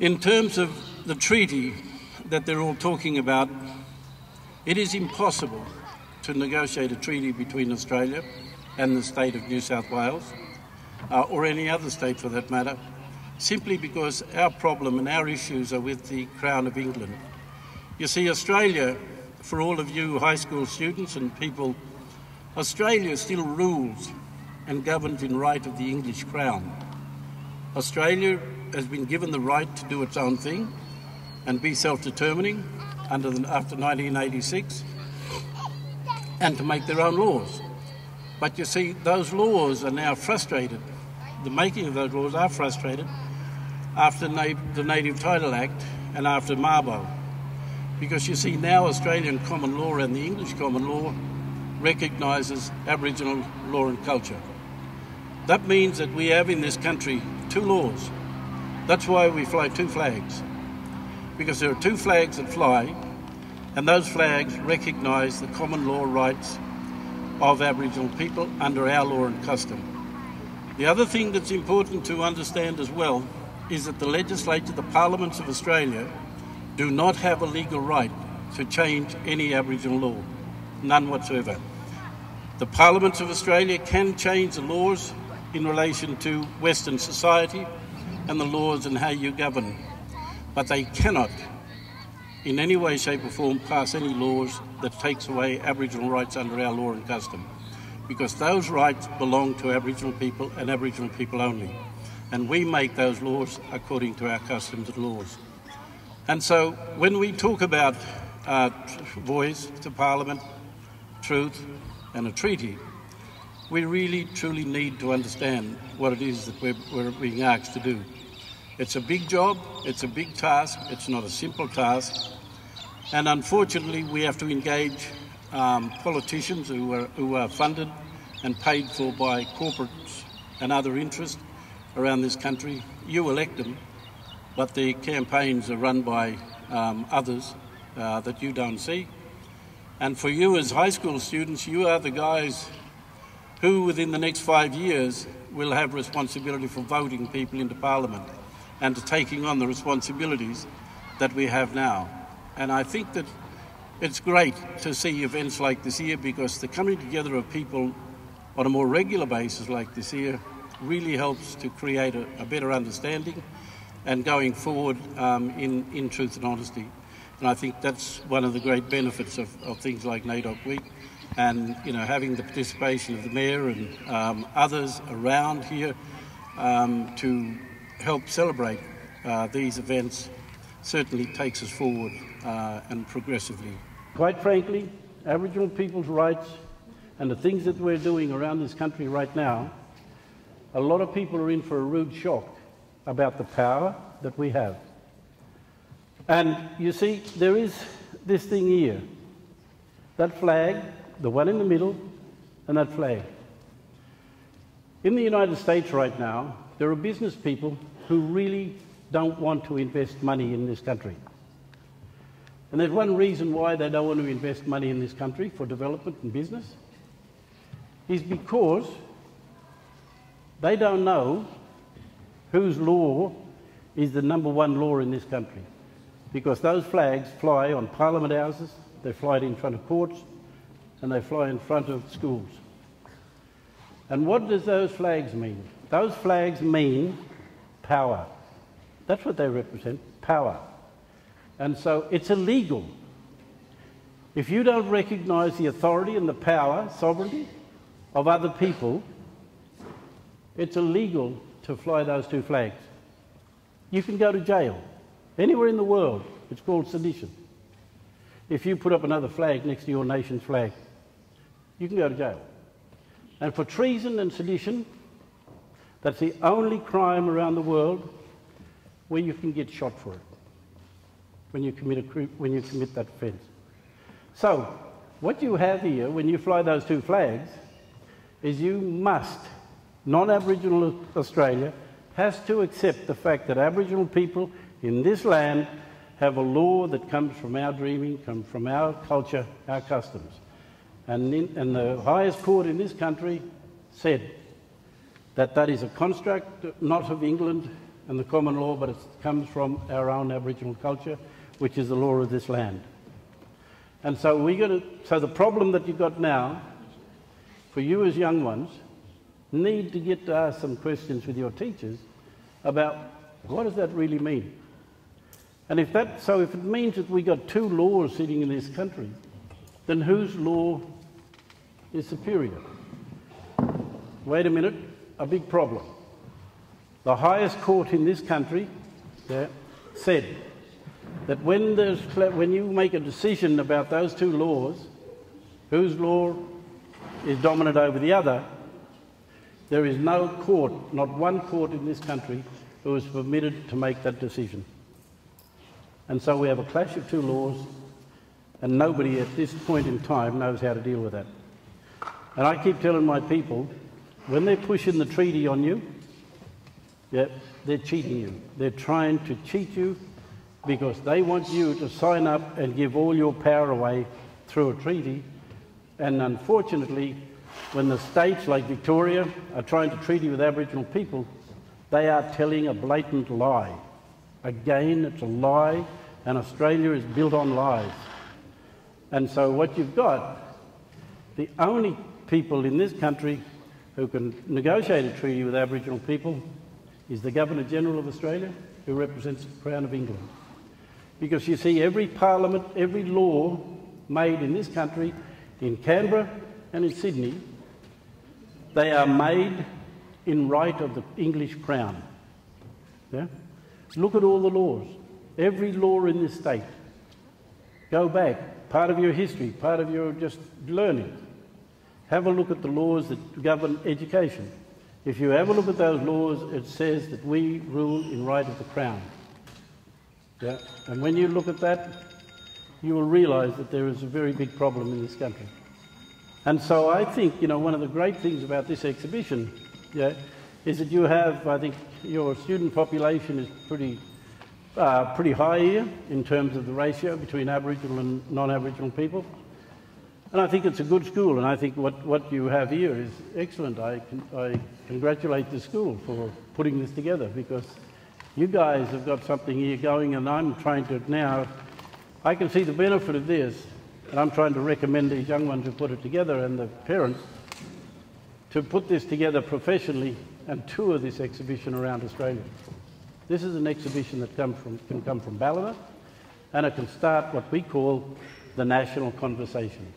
In terms of the treaty that they're all talking about, it is impossible to negotiate a treaty between Australia and the state of New South Wales, uh, or any other state for that matter, simply because our problem and our issues are with the Crown of England. You see, Australia, for all of you high school students and people, Australia still rules and governs in right of the English Crown. Australia has been given the right to do its own thing and be self-determining under the, after 1986 and to make their own laws. But you see, those laws are now frustrated. The making of those laws are frustrated after the Native Title Act and after Mabo. Because you see, now Australian common law and the English common law recognises Aboriginal law and culture. That means that we have in this country two laws. That's why we fly two flags. Because there are two flags that fly, and those flags recognise the common law rights of Aboriginal people under our law and custom. The other thing that's important to understand as well is that the legislature, the parliaments of Australia, do not have a legal right to change any Aboriginal law, none whatsoever. The parliaments of Australia can change the laws in relation to Western society and the laws and how you govern, but they cannot in any way, shape or form pass any laws that takes away Aboriginal rights under our law and custom because those rights belong to Aboriginal people and Aboriginal people only. And we make those laws according to our customs and laws. And so when we talk about uh, voice to Parliament, truth and a treaty, we really truly need to understand what it is that we're, we're being asked to do. It's a big job, it's a big task, it's not a simple task, and unfortunately we have to engage um, politicians who are, who are funded and paid for by corporates and other interests around this country. You elect them, but the campaigns are run by um, others uh, that you don't see. And for you as high school students, you are the guys who within the next five years will have responsibility for voting people into Parliament and taking on the responsibilities that we have now. And I think that it's great to see events like this here because the coming together of people on a more regular basis like this here really helps to create a, a better understanding and going forward um, in, in truth and honesty. And I think that's one of the great benefits of, of things like NAIDOC Week and you know having the participation of the mayor and um, others around here um, to help celebrate uh, these events certainly takes us forward uh, and progressively. Quite frankly, Aboriginal people's rights and the things that we're doing around this country right now, a lot of people are in for a rude shock about the power that we have. And you see, there is this thing here that flag, the one in the middle, and that flag. In the United States right now, there are business people who really don't want to invest money in this country. And there's one reason why they don't want to invest money in this country for development and business is because they don't know whose law is the number one law in this country. Because those flags fly on parliament houses, they fly in front of courts, and they fly in front of schools. And what does those flags mean? Those flags mean power. That's what they represent, power. And so it's illegal. If you don't recognise the authority and the power, sovereignty, of other people, it's illegal to fly those two flags. You can go to jail. Anywhere in the world, it's called sedition. If you put up another flag next to your nation's flag, you can go to jail. And for treason and sedition, that's the only crime around the world where you can get shot for it when you commit, a, when you commit that offence. So, what you have here when you fly those two flags is you must, non-Aboriginal Australia, has to accept the fact that Aboriginal people in this land have a law that comes from our dreaming, comes from our culture, our customs. And, in, and the highest court in this country said that that is a construct not of England and the common law, but it comes from our own Aboriginal culture, which is the law of this land. And so we got to, so the problem that you've got now, for you as young ones, need to get to ask some questions with your teachers about what does that really mean? And if that, so if it means that we got two laws sitting in this country, then whose law is superior? Wait a minute, a big problem. The highest court in this country yeah, said that when, there's, when you make a decision about those two laws, whose law is dominant over the other, there is no court, not one court in this country, who is permitted to make that decision. And so we have a clash of two laws, and nobody at this point in time knows how to deal with that. And I keep telling my people, when they're pushing the treaty on you, yeah, they're cheating you. They're trying to cheat you because they want you to sign up and give all your power away through a treaty. And unfortunately, when the states like Victoria are trying to treaty with Aboriginal people, they are telling a blatant lie. Again, it's a lie, and Australia is built on lies. And so what you've got, the only people in this country who can negotiate a treaty with Aboriginal people is the Governor-General of Australia, who represents the Crown of England. Because you see, every parliament, every law made in this country, in Canberra and in Sydney, they are made in right of the English Crown. Yeah? Look at all the laws, every law in this state. Go back, part of your history, part of your just learning. Have a look at the laws that govern education. If you have a look at those laws, it says that we rule in right of the Crown. Yeah? And when you look at that, you will realise that there is a very big problem in this country. And so I think, you know, one of the great things about this exhibition yeah, is that you have, I think, your student population is pretty, uh, pretty high here in terms of the ratio between Aboriginal and non-Aboriginal people. And I think it's a good school, and I think what, what you have here is excellent. I, I congratulate the school for putting this together because you guys have got something here going, and I'm trying to now, I can see the benefit of this, and I'm trying to recommend these young ones who put it together and the parents to put this together professionally and tour this exhibition around Australia. This is an exhibition that come from, can come from Ballina, and it can start what we call the national conversation.